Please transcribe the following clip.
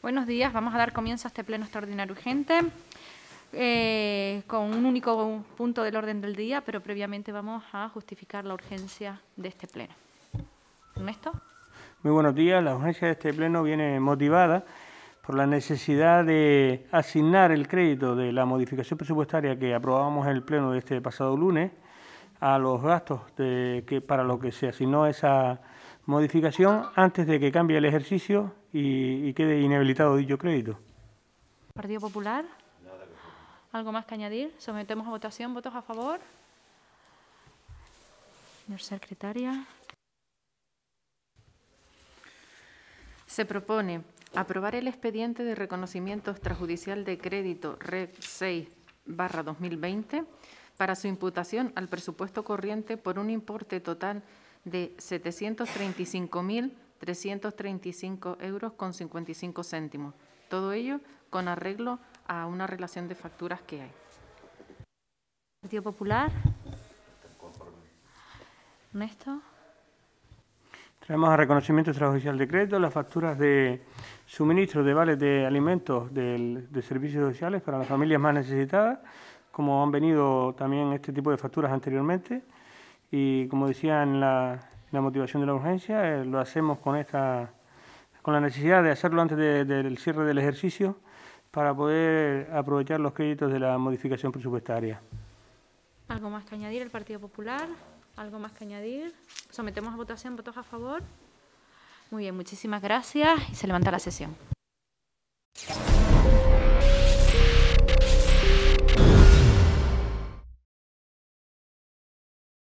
Buenos días, vamos a dar comienzo a este pleno extraordinario urgente eh, con un único punto del orden del día, pero previamente vamos a justificar la urgencia de este pleno. Ernesto. Muy buenos días. La urgencia de este pleno viene motivada por la necesidad de asignar el crédito de la modificación presupuestaria que aprobamos en el pleno de este pasado lunes a los gastos de, que, para lo que se asignó esa modificación antes de que cambie el ejercicio y, quede inhabilitado dicho crédito. Partido Popular. ¿Algo más que añadir? Sometemos a votación. ¿Votos a favor? Señor secretaria. Se propone aprobar el expediente de reconocimiento extrajudicial de crédito REC 6 2020 para su imputación al presupuesto corriente por un importe total de 735.335 euros con 55 céntimos. Todo ello con arreglo a una relación de facturas que hay. Partido Popular. Ernesto. Traemos a reconocimiento extrajudicial de crédito las facturas de suministro de vales de alimentos de servicios sociales para las familias más necesitadas, como han venido también este tipo de facturas anteriormente. Y como decía en la, motivación de la urgencia, eh, lo hacemos con, esta, con la necesidad de hacerlo antes del cierre del ejercicio para poder aprovechar los créditos de la modificación presupuestaria. ¿Algo más que añadir el Partido Popular? ¿Algo más que añadir? Sometemos a votación. ¿Votos a favor? Muy bien, muchísimas gracias y se levanta la sesión.